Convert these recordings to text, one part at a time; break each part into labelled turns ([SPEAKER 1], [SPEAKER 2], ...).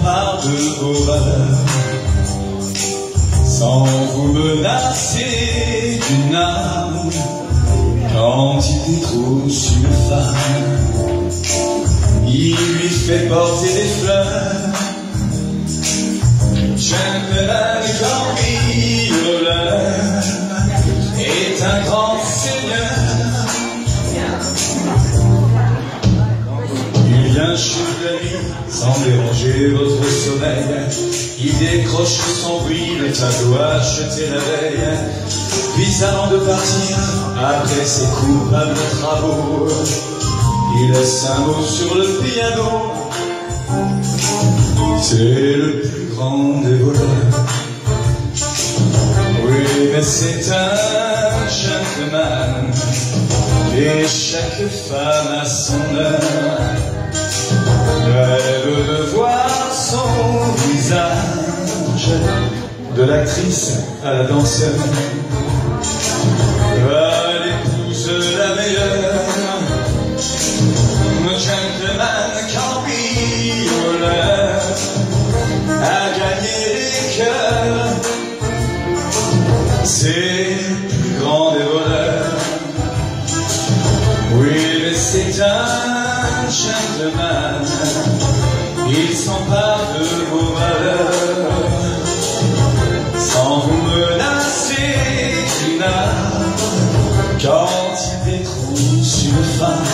[SPEAKER 1] s'empare de vos valeurs sans vous menacer d'une âme quand il détrousse une femme. Il lui fait porter des fleurs. Vient chez la nuit sans déranger votre sommeil. Il décroche son bruit, le tableau acheté la veille. Puis avant de partir, après ses coupables travaux, il laisse un mot sur le piano. C'est le plus grand des voleurs. Oui, mais c'est un gentleman. Et chaque femme a son heure. Rêve de voir son visage, de l'actrice à la danseuse, à l'épouse la meilleure, le gentleman cambrioleur a gagné les cœurs, c'est un gentleman, il s'empare de vos valeurs, sans vous menacer d'une arme, quand il détrousse une femme,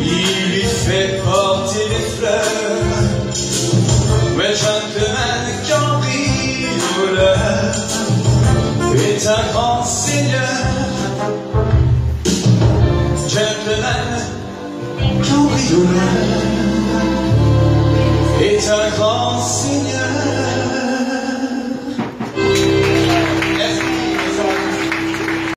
[SPEAKER 1] il lui fait porter des fleurs, mais gentleman cambrioleur est un grand seigneur. Cambrioleur est un grand.